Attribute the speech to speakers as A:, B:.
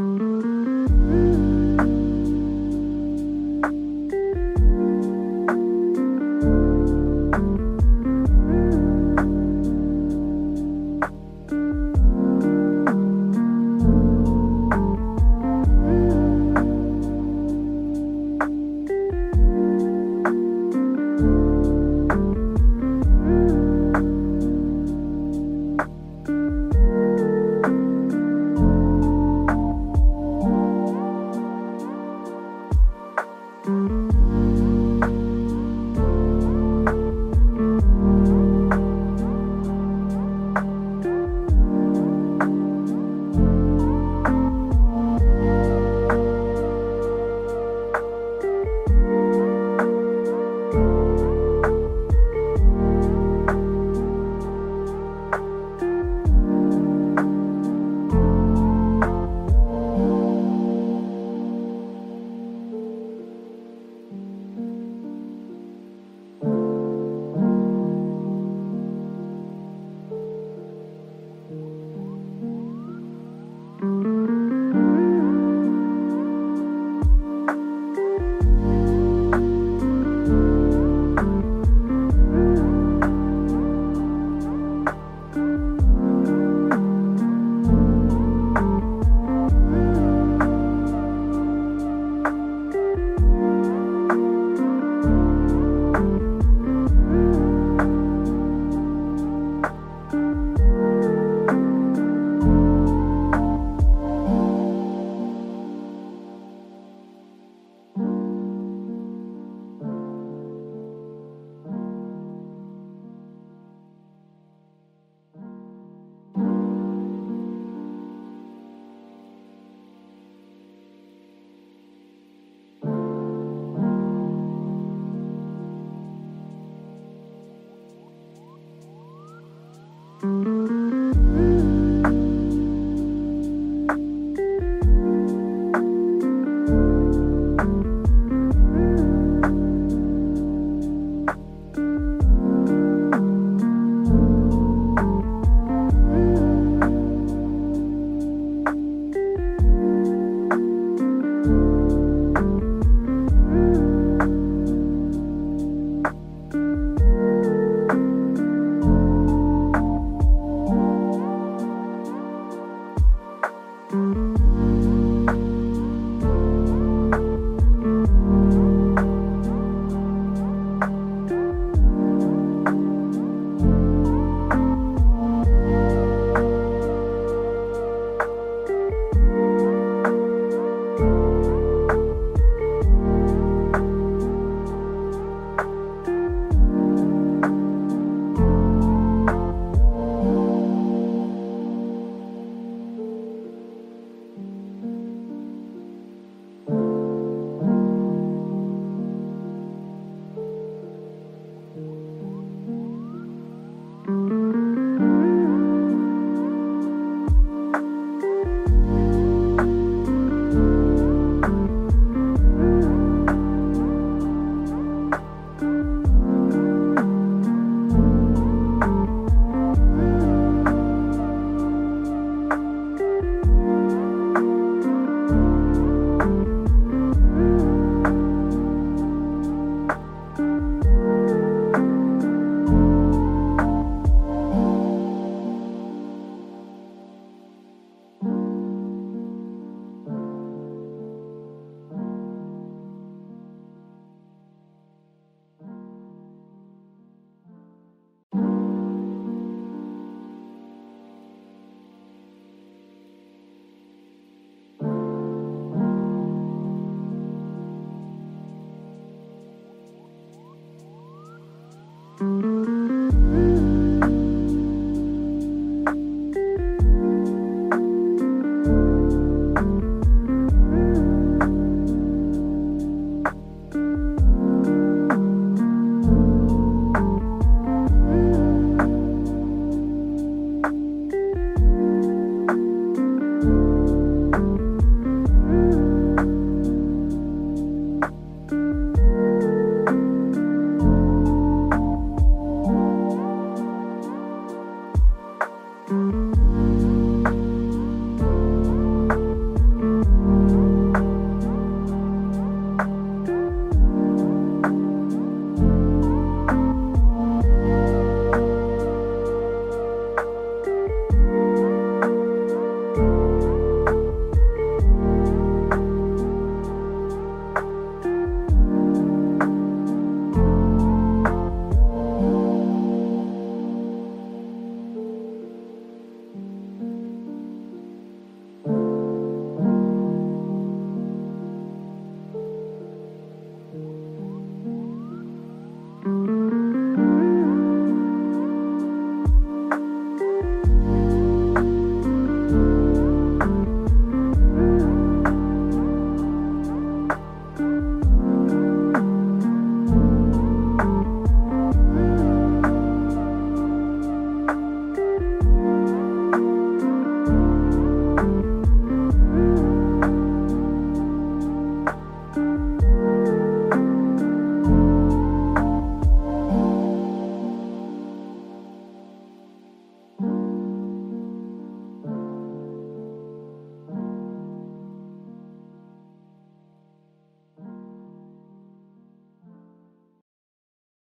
A: Mm-hmm.